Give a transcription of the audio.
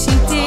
sim ter.